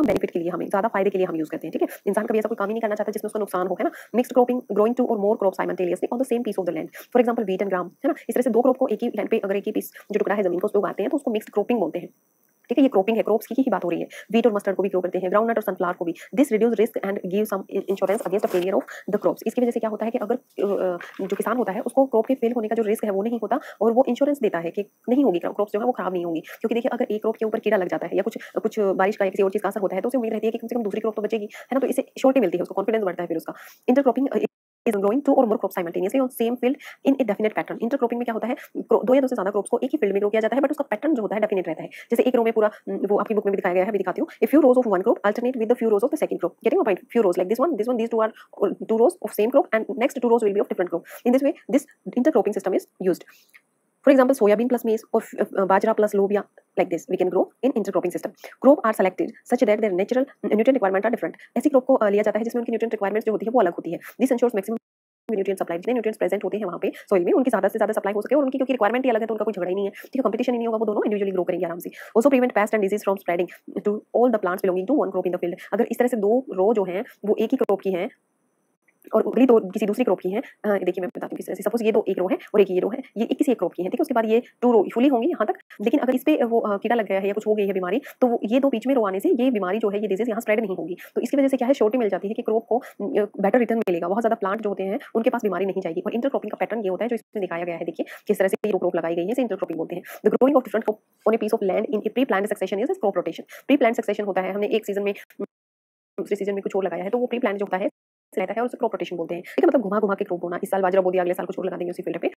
Maximum benefit के लिए हमें, ज़्यादा फ़ायदे के लिए हम यूज़ करते हैं, ठीक है? इंसान कभी ऐसा कोई काम ही नहीं करना चाहता जिसमें उसका नुकसान हो, है ना? मिक्स्ड क्रॉपिंग ग्रोइंग टू और more crop simultaneously on the same piece of the land for example wheat and gram है ना? इस तरह से दो क्रॉप को एक ही लैंड पे, अगर एक ही पीस जो टुकड़ा है ज़मीन को उस पर उगाते हैं तो उसको मिक्स्ड क्रॉपिंग बोलते हैं। ठीक है ये क्रॉपिंग है क्रॉप्स की ही बात हो रही है। वीट और मस्टर्ड को भी ग्रो करते हैं ग्राउंड और सनफ्लावर को भी। This reduce risk and give some insurance against the failure of the crops इसकी वजह से क्या होता है कि अगर जो किसान होता है, उसको क्रॉप के फेल होने का जो रिस्क है, वो नहीं होता और वो इंश्योरेंस देता है कि नहीं होगी क्रॉप्स जो है वो खराब नहीं होंगी। क्योंकि देखिए, अगर एक क्रॉप के ऊपर कीड़ा लग जाता है या कुछ कुछ बारिश का किसी और चीज़ का असर होता है तो उसे उम्मीद रहती है कि कम से कम दूसरी क्रॉप तो बचेगी। है ना? तो इसे श्योरिटी मिलती है, उसको कॉन्फिडेंस बढ़ता है फिर उसका। इंटरक्रॉपिंग इज़ ग्रोइंग टू और more crop simultaneously on same field in a definite pattern intercropping में क्या होता है? दो या दो से ज़्यादा क्रॉप्स को एक ही फ़ील्ड में ग्रो किया जाता है बट उसका पैटर्न जो होता है डेफिनेट रहता है। जैसे एक रो में पूरा हम्म, वो आपकी बुक में भी दिखाया गया है दिखाती हूँ। Few rows of one crop alternate with few rows of the second crop getting point few rows like this one this one this two are two rows of same crop and next two rows will be of different crop in this way this intercropping system is used for example soybean plus maize और बाजरा plus लोबिया like this, we can grow in intercropping system. Crop are selected such that their natural nutrient requirement are different. ऐसी crop को लिया जाता है जिसमें उनकी nutrient requirements जो होती है वो अलग होती है. This ensures maximum nutrient supply जितने न्यूट्रिएंट्स प्रेजेंट होते हैं वहाँ पे सॉइल में उनकी ज़्यादा से ज़्यादा सप्लाई हो सके और उनकी क्योंकि रिक्वायरमेंट ही अलग है तो उनका कोई झगड़ा ही नहीं है ठीक है कंपटीशन ही नहीं होगा वो दोनों इंडिविजुअली ग्रो करेंगे आराम से also prevent pest and disease from spreading to all the plants belonging to one crop in the field अगर इस तरह से दो रो जो हैं वो एक ही क्रॉप की हैं और अगली दो, किसी दूसरी क्रॉप की है। देखिए, मैं बताती हूँ सपोज़ ये दो, एक रो है और एक ये रो है। ये एक किसी एक क्रॉप की है, ठीक है? उसके बाद ये टू रो फुली होंगी यहाँ तक। लेकिन अगर इस पर वो कीड़ा लग गया है या कुछ हो गई है बीमारी तो ये दो बीच में रो आने से ये बीमारी जो है, ये डिज़ीज़ यहाँ स्प्रेड नहीं होगी। तो इसकी वजह से क्या है? शोर्टी मिल जाती है कि क्रॉप को बेटर रिटर्न मिलेगा। बहुत ज़्यादा प्लांट जो होते हैं, उनके पास बीमारी नहीं जाएगी। और इंटरक्रॉपिंग का पैटर्न ये होता है, जो इसमें दिखाया गया है, देखिए, किस तरह से ये क्रॉप लगाई गई है इंटरक्रॉपिंग बोलते हैं। The growing of different on a piece of land in pre plan succession is crop rotation pre plan succession होता है, हमने एक सीज़न में, दूसरे सीज़न में कुछ और लगाया है तो वो प्री प्लान जो होता है रहता है और उसे क्रॉप रोटेशन बोलते हैं। ठीक है मतलब घुमा घुमा के क्रॉप बोना इस साल बाजरा बो दिया, अगले साल कुछ और लगा देंगे उसी फ़ील्ड पे।